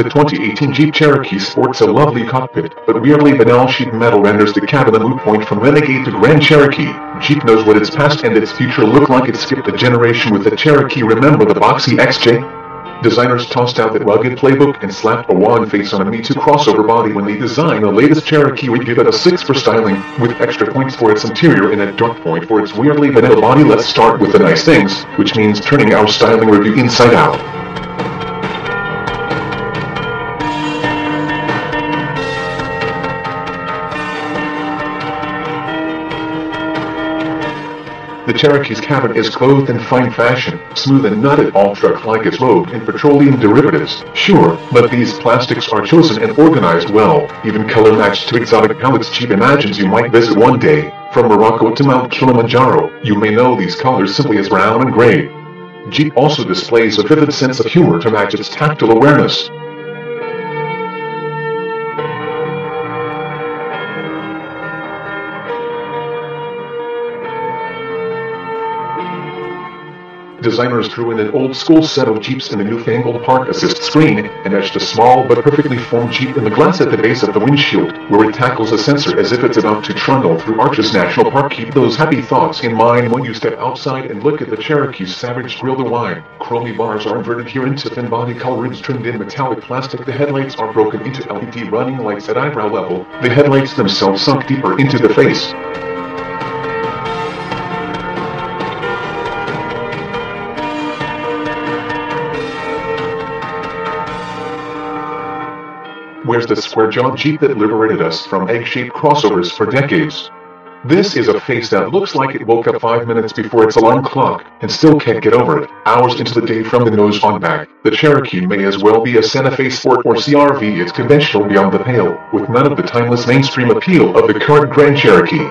The 2018 Jeep Cherokee sports a lovely cockpit, but weirdly banal sheet metal renders the cabin a moot point from Renegade to Grand Cherokee. Jeep knows what its past and its future look like it skipped a generation with the Cherokee remember the boxy XJ? Designers tossed out that rugged playbook and slapped a wan face on a Me Too crossover body when they designed the latest Cherokee we give it a 6 for styling, with extra points for its interior and a dark point for its weirdly vanilla body let's start with the nice things, which means turning our styling review inside out. The Cherokee's cabin is clothed in fine fashion, smooth and at all truck-like it's robed in petroleum derivatives. Sure, but these plastics are chosen and organized well, even color matched to exotic palettes Jeep imagines you might visit one day. From Morocco to Mount Kilimanjaro, you may know these colors simply as brown and gray. Jeep also displays a vivid sense of humor to match its tactile awareness. Designers drew in an old-school set of Jeeps in the newfangled Park Assist screen and etched a small but perfectly formed Jeep in the glass at the base of the windshield, where it tackles a sensor as if it's about to trundle through Arches National Park. Keep those happy thoughts in mind when you step outside and look at the Cherokee's Savage Grill. the wide. Chromy bars are inverted here into thin body colorings trimmed in metallic plastic. The headlights are broken into LED running lights at eyebrow level. The headlights themselves sunk deeper into the face. Where's the square-jawed Jeep that liberated us from egg-shaped crossovers for decades? This is a face that looks like it woke up five minutes before its alarm clock and still can't get over it. Hours into the day from the nose on back, the Cherokee may as well be a Santa Fe Sport or CRV. It's conventional beyond the pale, with none of the timeless mainstream appeal of the current Grand Cherokee.